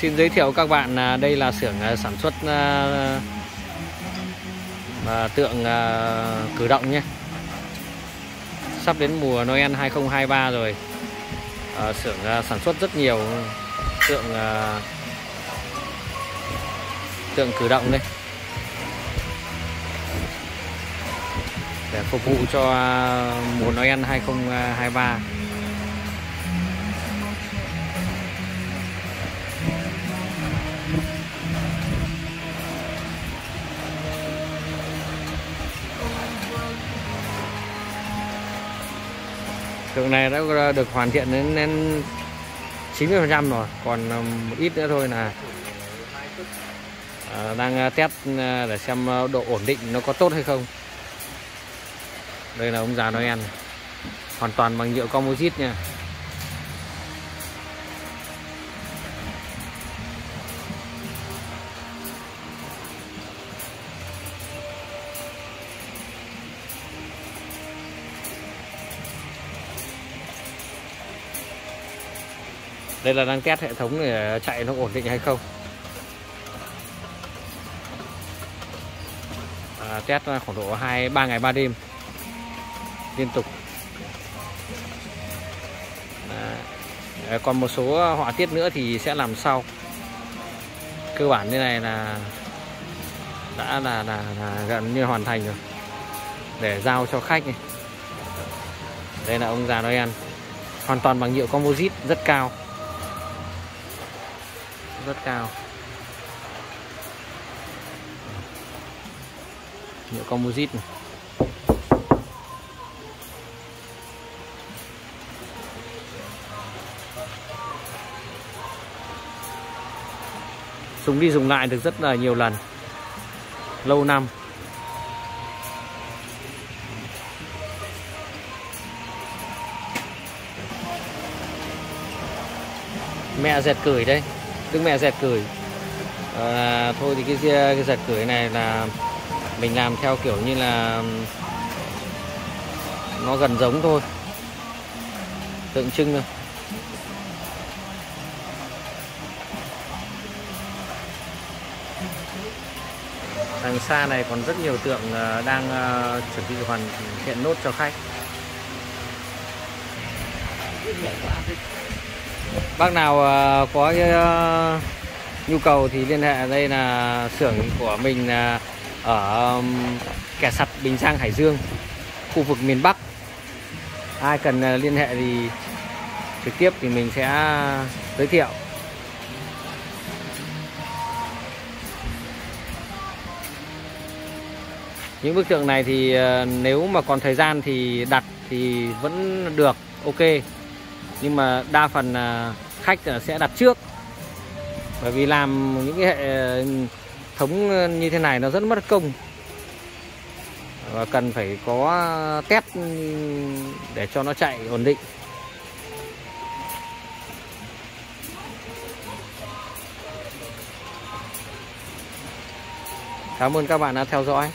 xin giới thiệu các bạn là đây là xưởng à, sản xuất à, à, tượng à, cử động nhé. Sắp đến mùa Noel 2023 rồi. À, xưởng à, sản xuất rất nhiều tượng à, tượng cử động đây. Để phục vụ cho à, mùa Noel 2023 tượng này đã được hoàn thiện đến, đến 90% rồi. Còn um, một ít nữa thôi là à, đang à, test à, để xem à, độ ổn định nó có tốt hay không. Đây là ông già Noel hoàn toàn bằng nhựa composite nha. Đây là đang test hệ thống để chạy nó ổn định hay không? À, test khoảng độ hai ba ngày ba đêm. Liên tục. À, còn một số họa tiết nữa thì sẽ làm sau. Cơ bản như này là đã là, là, là gần như hoàn thành rồi. Để giao cho khách này. Đây là ông già Noel. Hoàn toàn bằng nhựa composite rất cao rất cao. Nhựa composite này. dùng đi dùng lại được rất là nhiều lần. Lâu năm. Mẹ dẹt cười đây đức mẹ dẹt cười. À, thôi thì cái, cái dẹt cười này là mình làm theo kiểu như là nó gần giống thôi. Tượng trưng thôi. Đằng xa này còn rất nhiều tượng ờ, đang ờ, chuẩn bị hoàn thiện nốt cho khách bác nào ờ, có ờ, nhu cầu thì liên hệ đây là xưởng của mình ờ, ở kẻ sặt Bình Giang, Hải Dương, khu vực miền Bắc. Ai cần liên hệ thì trực tiếp thì mình sẽ giới thiệu. Những bức tượng này thì nếu mà còn thời gian thì đặt thì vẫn được, ok nhưng mà đa phần là khách sẽ đặt trước. Bởi vì làm những cái hệ ừ, thống như thế này nó rất mất công. Và cần phải có test để cho nó chạy ổn định. Cảm ơn các bạn đã theo dõi.